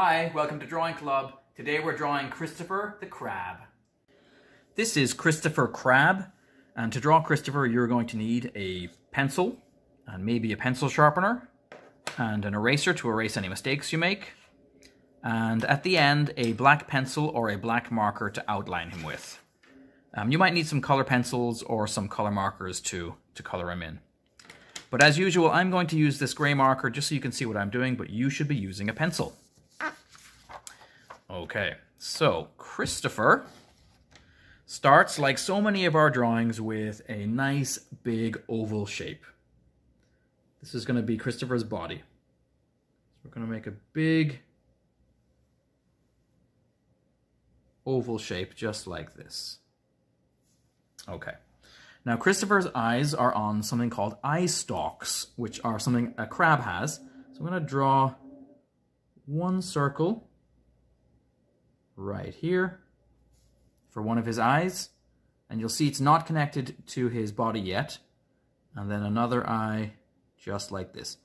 Hi, welcome to Drawing Club. Today we're drawing Christopher the Crab. This is Christopher Crab, and to draw Christopher you're going to need a pencil, and maybe a pencil sharpener, and an eraser to erase any mistakes you make, and at the end a black pencil or a black marker to outline him with. Um, you might need some color pencils or some color markers to, to color him in. But as usual, I'm going to use this gray marker just so you can see what I'm doing, but you should be using a pencil. Okay, so Christopher starts, like so many of our drawings, with a nice big oval shape. This is going to be Christopher's body. We're going to make a big oval shape just like this. Okay. Now Christopher's eyes are on something called eye stalks, which are something a crab has. So I'm going to draw one circle right here for one of his eyes. And you'll see it's not connected to his body yet. And then another eye just like this.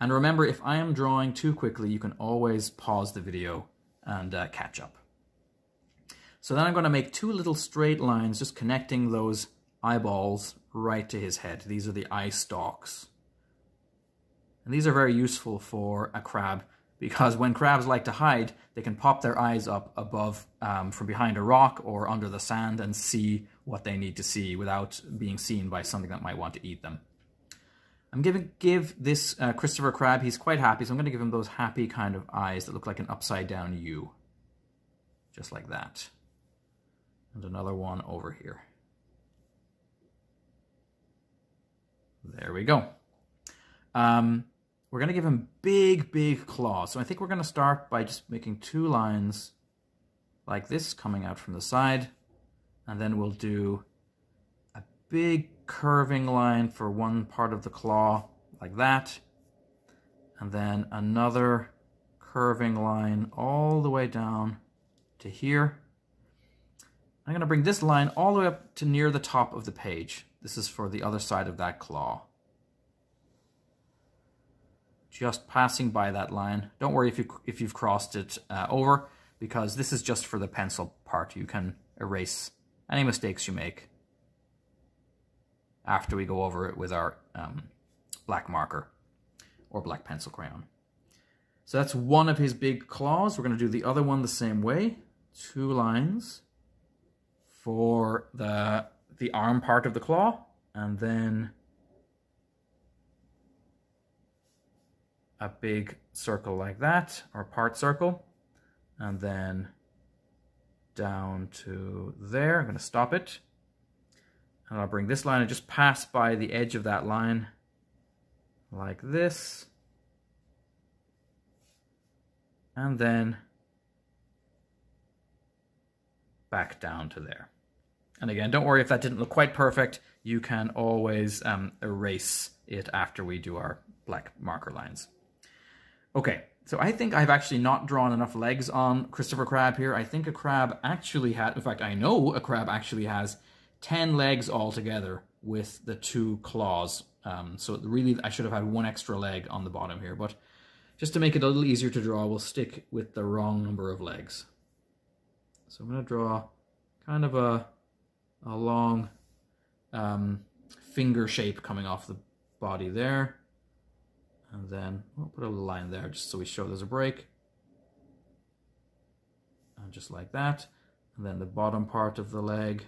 And remember, if I am drawing too quickly, you can always pause the video and uh, catch up. So then I'm going to make two little straight lines just connecting those eyeballs right to his head. These are the eye stalks. And these are very useful for a crab because when crabs like to hide, they can pop their eyes up above um, from behind a rock or under the sand and see what they need to see without being seen by something that might want to eat them. I'm going to give this uh, Christopher Crab, he's quite happy, so I'm going to give him those happy kind of eyes that look like an upside down U. Just like that. And another one over here. There we go. Um, we're going to give him big, big claws. So I think we're going to start by just making two lines like this coming out from the side. And then we'll do a big curving line for one part of the claw like that. And then another curving line all the way down to here. I'm going to bring this line all the way up to near the top of the page. This is for the other side of that claw just passing by that line. Don't worry if, you, if you've crossed it uh, over, because this is just for the pencil part. You can erase any mistakes you make after we go over it with our um, black marker or black pencil crayon. So that's one of his big claws. We're going to do the other one the same way. Two lines for the, the arm part of the claw, and then a big circle like that, or part circle, and then down to there. I'm going to stop it. And I'll bring this line and just pass by the edge of that line like this. And then back down to there. And again, don't worry if that didn't look quite perfect. You can always um, erase it after we do our black marker lines. Okay, so I think I've actually not drawn enough legs on Christopher Crab here. I think a crab actually had, in fact, I know a crab actually has 10 legs altogether with the two claws. Um, so really, I should have had one extra leg on the bottom here, but just to make it a little easier to draw, we'll stick with the wrong number of legs. So I'm going to draw kind of a, a long um, finger shape coming off the body there. And then we'll put a line there just so we show there's a break. And just like that. And then the bottom part of the leg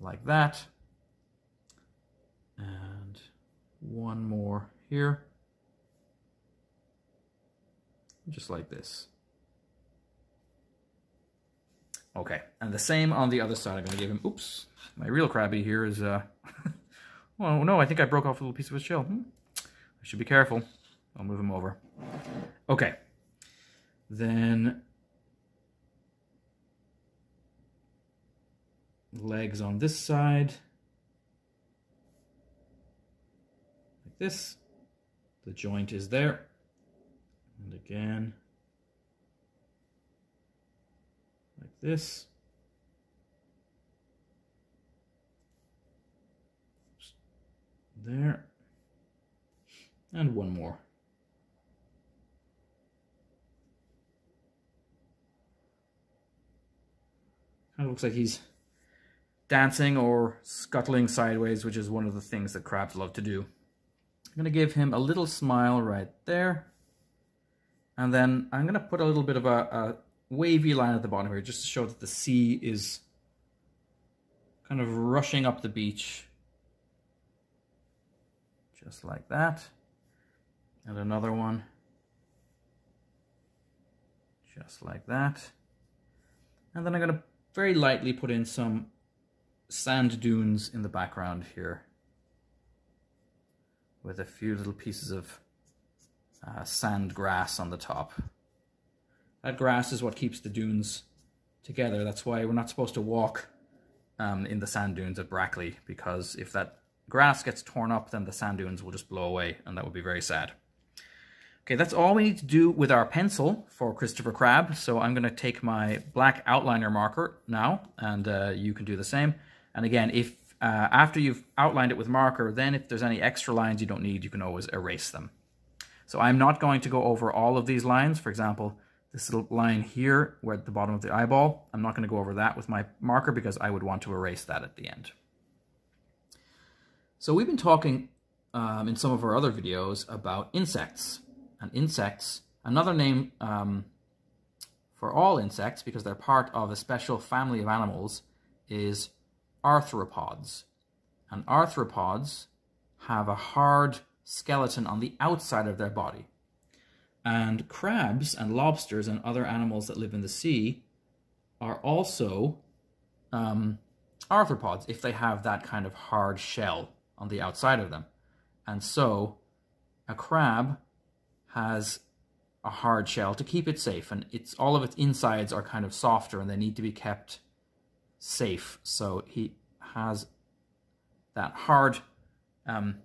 like that. And one more here. Just like this. Okay, and the same on the other side. I'm to give him, oops, my real crabby here is uh, Oh no, I think I broke off a little piece of his shell. Hmm. I should be careful. I'll move him over. Okay. Then legs on this side. Like this. The joint is there. And again. Like this. there. And one more. Kind of looks like he's dancing or scuttling sideways, which is one of the things that crabs love to do. I'm going to give him a little smile right there. And then I'm going to put a little bit of a, a wavy line at the bottom here just to show that the sea is kind of rushing up the beach just like that. And another one. Just like that. And then I'm going to very lightly put in some sand dunes in the background here with a few little pieces of uh, sand grass on the top. That grass is what keeps the dunes together. That's why we're not supposed to walk um, in the sand dunes at Brackley because if that grass gets torn up, then the sand dunes will just blow away and that would be very sad. Okay, that's all we need to do with our pencil for Christopher Crab. So I'm going to take my black outliner marker now, and uh, you can do the same. And again, if uh, after you've outlined it with marker, then if there's any extra lines you don't need, you can always erase them. So I'm not going to go over all of these lines. For example, this little line here, where at the bottom of the eyeball, I'm not going to go over that with my marker because I would want to erase that at the end. So we've been talking um, in some of our other videos about insects and insects. Another name um, for all insects, because they're part of a special family of animals, is arthropods. And arthropods have a hard skeleton on the outside of their body. And crabs and lobsters and other animals that live in the sea are also um, arthropods if they have that kind of hard shell on the outside of them. And so a crab has a hard shell to keep it safe and it's all of its insides are kind of softer and they need to be kept safe so he has that hard um,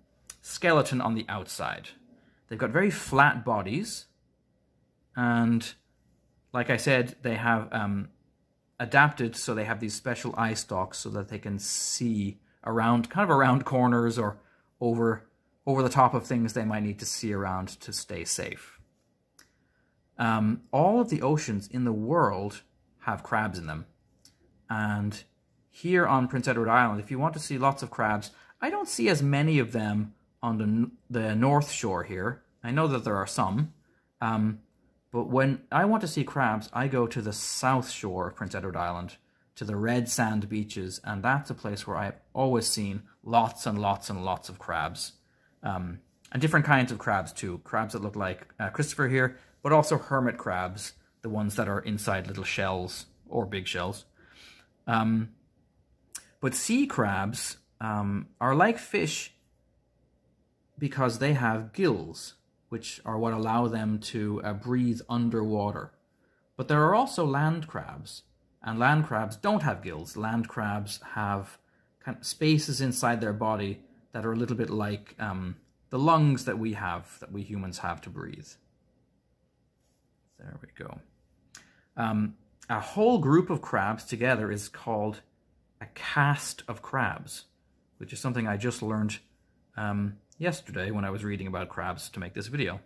skeleton on the outside they've got very flat bodies and like I said they have um, adapted so they have these special eye stalks so that they can see around kind of around corners or over over the top of things they might need to see around to stay safe. Um, all of the oceans in the world have crabs in them. And here on Prince Edward Island, if you want to see lots of crabs, I don't see as many of them on the, the north shore here. I know that there are some. Um, but when I want to see crabs, I go to the south shore of Prince Edward Island, to the red sand beaches, and that's a place where I've always seen lots and lots and lots of crabs. Um, and different kinds of crabs too. Crabs that look like uh, Christopher here, but also hermit crabs, the ones that are inside little shells or big shells. Um, but sea crabs um, are like fish because they have gills, which are what allow them to uh, breathe underwater. But there are also land crabs, and land crabs don't have gills. Land crabs have kind of spaces inside their body that are a little bit like um, the lungs that we have, that we humans have to breathe. There we go. Um, a whole group of crabs together is called a cast of crabs, which is something I just learned um, yesterday when I was reading about crabs to make this video.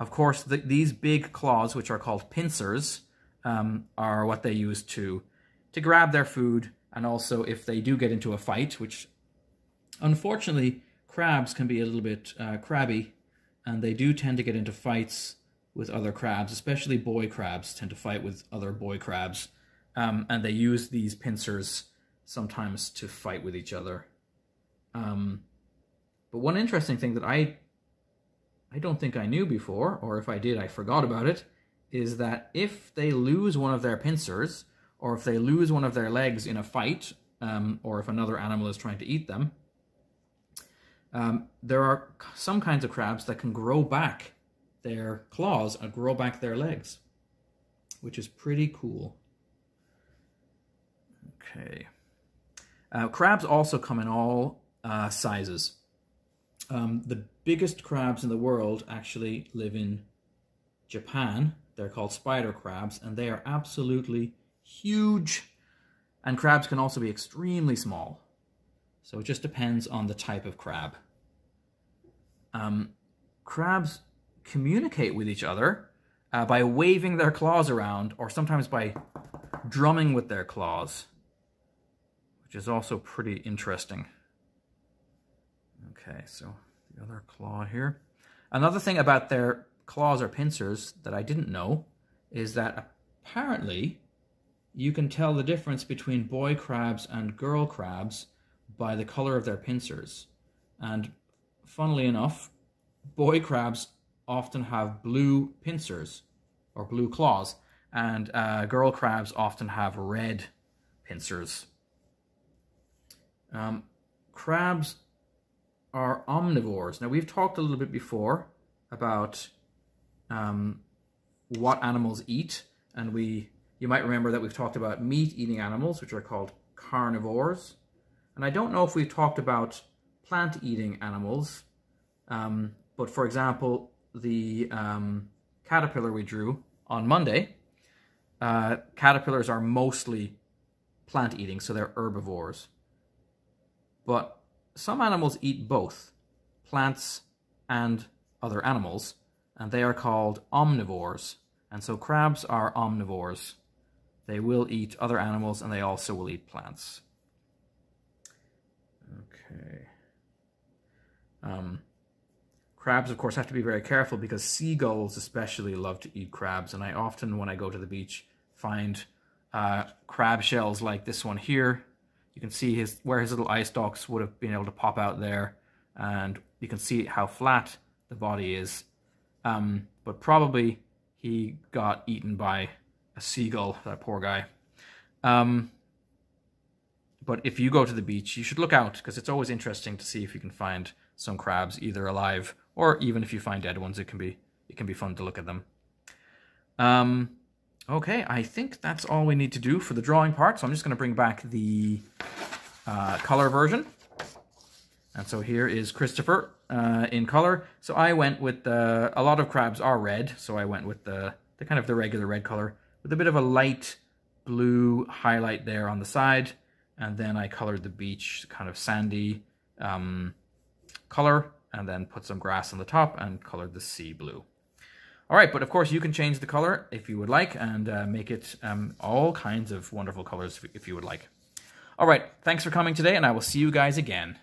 Of course, the, these big claws, which are called pincers, um, are what they use to, to grab their food, and also if they do get into a fight, which Unfortunately, crabs can be a little bit uh, crabby, and they do tend to get into fights with other crabs, especially boy crabs tend to fight with other boy crabs, um, and they use these pincers sometimes to fight with each other. Um, but one interesting thing that I I don't think I knew before, or if I did, I forgot about it, is that if they lose one of their pincers, or if they lose one of their legs in a fight, um, or if another animal is trying to eat them, um, there are some kinds of crabs that can grow back their claws and grow back their legs, which is pretty cool. Okay. Uh, crabs also come in all uh, sizes. Um, the biggest crabs in the world actually live in Japan. They're called spider crabs, and they are absolutely huge. And crabs can also be extremely small. So it just depends on the type of crab. Um, crabs communicate with each other uh, by waving their claws around or sometimes by drumming with their claws, which is also pretty interesting. Okay, so the other claw here. Another thing about their claws or pincers that I didn't know is that apparently you can tell the difference between boy crabs and girl crabs by the color of their pincers. And funnily enough, boy crabs often have blue pincers or blue claws, and uh, girl crabs often have red pincers. Um, crabs are omnivores. Now, we've talked a little bit before about um, what animals eat, and we you might remember that we've talked about meat-eating animals, which are called carnivores. And I don't know if we've talked about plant-eating animals, um, but for example, the um, caterpillar we drew on Monday, uh, caterpillars are mostly plant-eating, so they're herbivores. But some animals eat both, plants and other animals, and they are called omnivores. And so crabs are omnivores. They will eat other animals and they also will eat plants. Okay. Um, crabs, of course, have to be very careful because seagulls especially love to eat crabs. And I often, when I go to the beach, find uh, crab shells like this one here you can see his where his little eye stalks would have been able to pop out there, and you can see how flat the body is. Um, but probably he got eaten by a seagull, that poor guy. Um, but if you go to the beach, you should look out because it's always interesting to see if you can find some crabs either alive or even if you find dead ones, it can be it can be fun to look at them. Um, Okay, I think that's all we need to do for the drawing part. So I'm just going to bring back the uh, color version. And so here is Christopher uh, in color. So I went with the, a lot of crabs are red, so I went with the, the kind of the regular red color with a bit of a light blue highlight there on the side. And then I colored the beach kind of sandy um, color and then put some grass on the top and colored the sea blue. All right, but of course you can change the color if you would like and uh, make it um, all kinds of wonderful colors if you would like. All right, thanks for coming today and I will see you guys again.